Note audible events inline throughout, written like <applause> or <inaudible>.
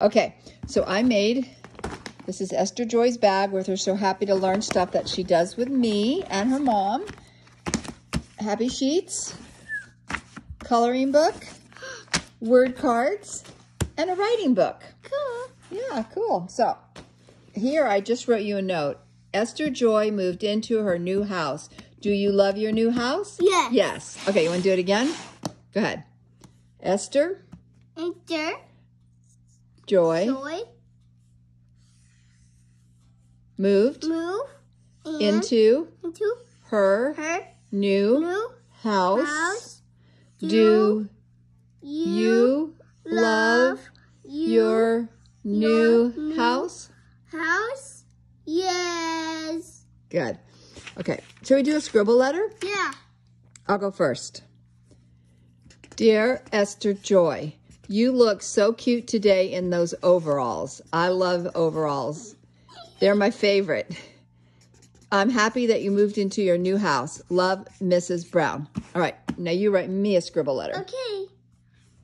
Okay, so I made, this is Esther Joy's bag with her so happy to learn stuff that she does with me and her mom. Happy sheets, coloring book, word cards, and a writing book. Cool. Yeah, cool. So here I just wrote you a note. Esther Joy moved into her new house. Do you love your new house? Yes. Yes. Okay, you want to do it again? Go ahead. Esther Enter Joy joy. moved Move into into her her new new house. house. Do you, you love you your new new house? house? Yes. Good. Okay, shall we do a scribble letter? Yeah. I'll go first. Dear Esther Joy, you look so cute today in those overalls. I love overalls. They're my favorite. I'm happy that you moved into your new house. Love, Mrs. Brown. All right, now you write me a scribble letter. Okay.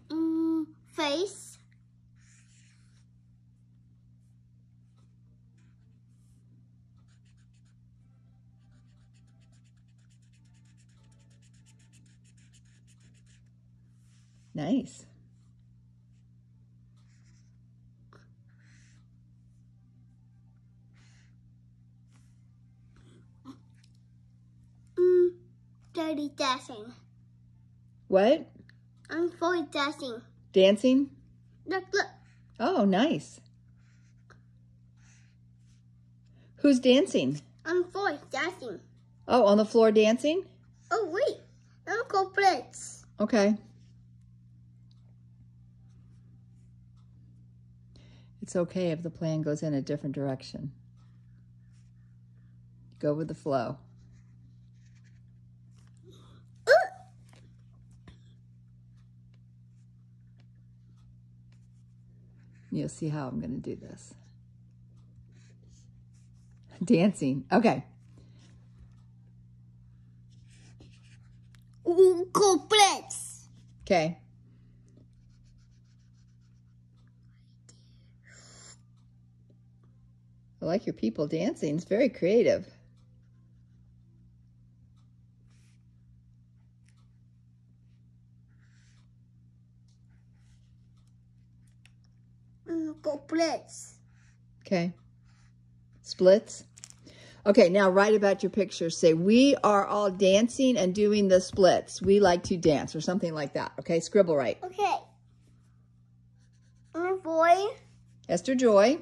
Mm, face. Nice. Mm, dirty dancing. What? I'm fully dancing. Dancing? Look, look. Oh, nice. Who's dancing? I'm fully dancing. Oh, on the floor dancing? Oh, wait. Uncle Blitz. Okay. It's okay if the plan goes in a different direction. Go with the flow. You'll see how I'm going to do this. Dancing. Okay. Uncle Blitz. Okay. I like your people dancing. It's very creative. Blitz. Okay. Splits. Okay, now write about your picture. Say, we are all dancing and doing the splits. We like to dance or something like that. Okay, scribble right. Okay. My boy Esther Joy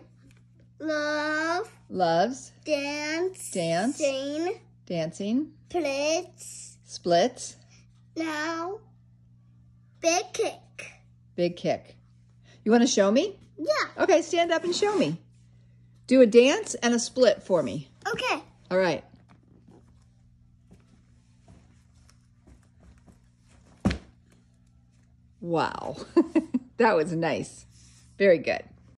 love loves dance. Dance. Sing. dancing, Splits. splits, Now. Big kick. big kick. You want to show me? Yeah. Okay, stand up and show me. Do a dance and a split for me. Okay. All right. Wow. <laughs> that was nice. Very good.